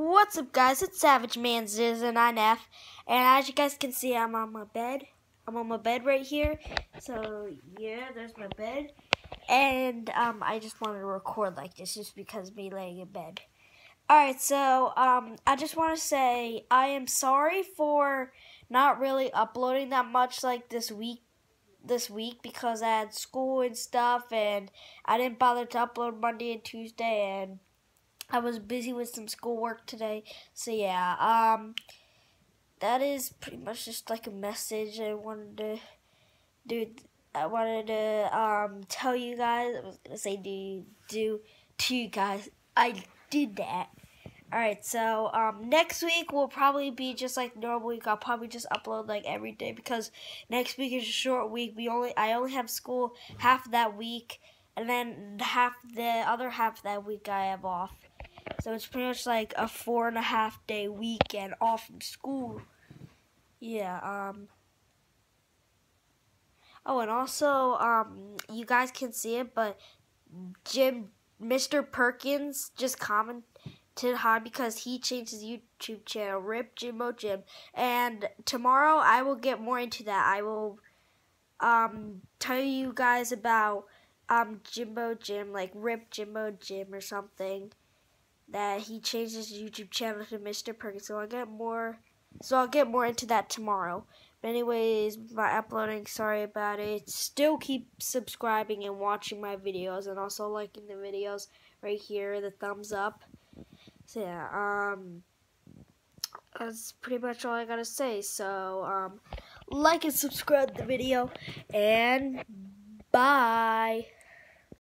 What's up, guys? It's Savage Man Ziz and I'm F, and as you guys can see, I'm on my bed. I'm on my bed right here. So yeah, there's my bed, and um, I just wanted to record like this just because me laying in bed. All right, so um, I just want to say I am sorry for not really uploading that much like this week this week because I had school and stuff and I didn't bother to upload Monday and Tuesday and I was busy with some schoolwork today. So yeah, um that is pretty much just like a message I wanted to do I wanted to um tell you guys. I was gonna say do do to you guys. I did that. Alright, so um, next week will probably be just like normal week. I'll probably just upload like every day because next week is a short week. We only I only have school half that week, and then half the other half that week I have off. So it's pretty much like a four and a half day weekend off from school. Yeah. Um. Oh, and also um, you guys can see it, but Jim, Mr. Perkins, just commented Han because he changed his YouTube channel, Rip Jimbo Jim. And tomorrow I will get more into that. I will um, tell you guys about um, Jimbo Jim, like Rip Jimbo Jim or something. That he changed his YouTube channel to Mr. Perkins. So I'll get more. So I'll get more into that tomorrow. But anyways, my uploading, sorry about it. Still keep subscribing and watching my videos and also liking the videos right here, the thumbs up. So yeah, um, that's pretty much all I gotta say. So, um, like and subscribe the video, and bye.